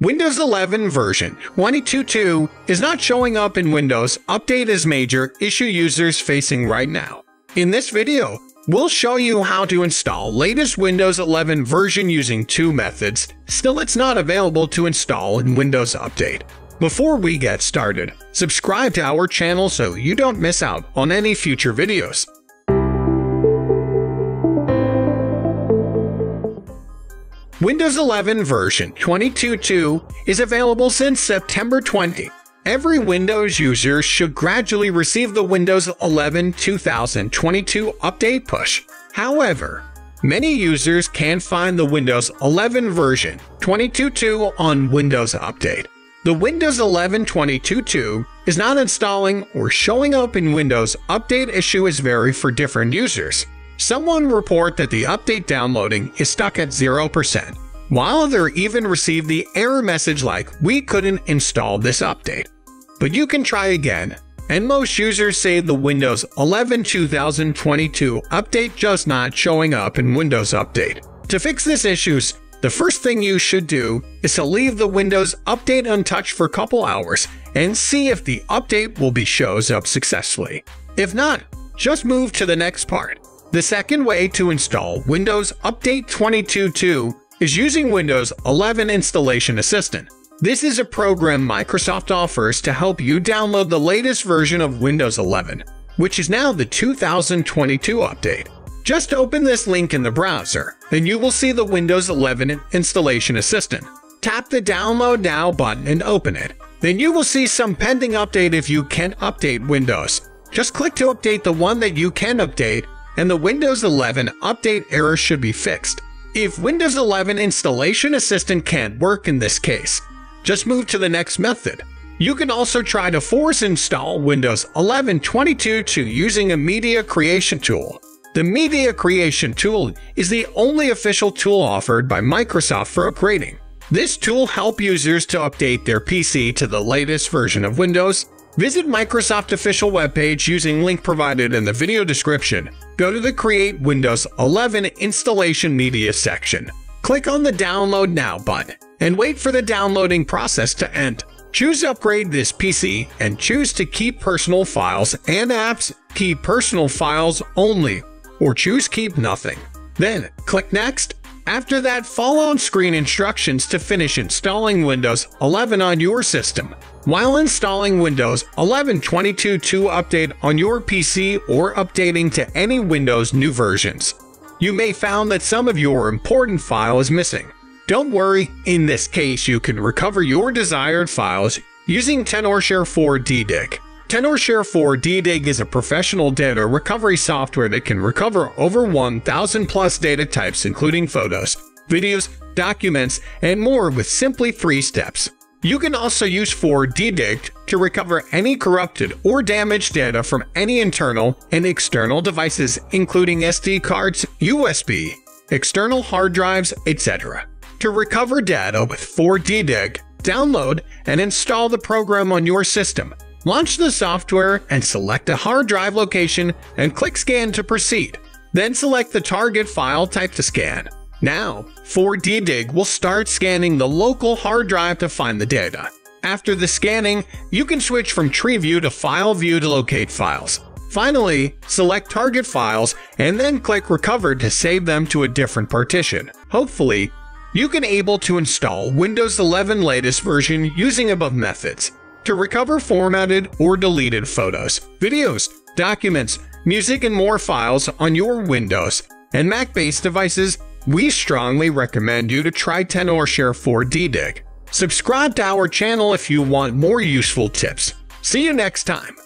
Windows 11 version 22H2 is not showing up in Windows Update as major issue users facing right now. In this video, we'll show you how to install latest Windows 11 version using two methods. Still, it's not available to install in Windows Update. Before we get started, subscribe to our channel so you don't miss out on any future videos. Windows 11 version 22H2 is available since September 20. Every Windows user should gradually receive the Windows 11 2022 update push. However, many users can't find the Windows 11 version 22H2 on Windows Update. The Windows 11 22H2 is not installing or showing up in Windows Update issue is vary for different users. Someone report that the update downloading is stuck at 0%, while other even received the error message like, we couldn't install this update. But you can try again, and most users say the Windows 11 2022 update just not showing up in Windows Update. To fix this issues, the first thing you should do is to leave the Windows Update untouched for a couple hours and see if the update will be shows up successfully. If not, just move to the next part. The second way to install Windows Update 22H2 is using Windows 11 Installation Assistant. This is a program Microsoft offers to help you download the latest version of Windows 11, which is now the 2022 update. Just open this link in the browser, and you will see the Windows 11 Installation Assistant. Tap the Download Now button and open it. Then you will see some pending update if you can update Windows. Just click to update the one that you can update and the Windows 11 update error should be fixed. If Windows 11 Installation Assistant can't work in this case, just move to the next method. You can also try to force install Windows 11 22H2 using a media creation tool. The Media Creation tool is the only official tool offered by Microsoft for upgrading. This tool helps users to update their PC to the latest version of Windows Visit Microsoft official webpage using link provided in the video description. Go to the Create Windows 11 Installation Media section. Click on the Download Now button and wait for the downloading process to end. Choose Upgrade this PC and choose to keep personal files and apps, keep personal files only, or choose Keep Nothing. Then, click Next. After that, follow on-screen instructions to finish installing Windows 11 on your system. While installing Windows 11 22H2 update on your PC or updating to any Windows new versions, you may found that some of your important file is missing. Don't worry, in this case you can recover your desired files using Tenorshare 4DDiG. Tenorshare 4DDiG is a professional data recovery software that can recover over 1,000 plus data types including photos, videos, documents, and more with simply three steps. You can also use 4DDiG to recover any corrupted or damaged data from any internal and external devices including SD cards, USB, external hard drives, etc. To recover data with 4DDiG, download and install the program on your system. Launch the software and select a hard drive location and click Scan to proceed. Then select the target file type to scan. Now, 4DDiG will start scanning the local hard drive to find the data. After the scanning, you can switch from Tree View to File View to locate files. Finally, select Target Files and then click Recover to save them to a different partition. Hopefully, you can able to install Windows 11 latest version using above methods to recover formatted or deleted photos, videos, documents, music and more files on your Windows and Mac-based devices we strongly recommend you to try Tenorshare 4DDiG. Subscribe to our channel if you want more useful tips. See you next time.